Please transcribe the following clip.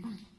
Come on.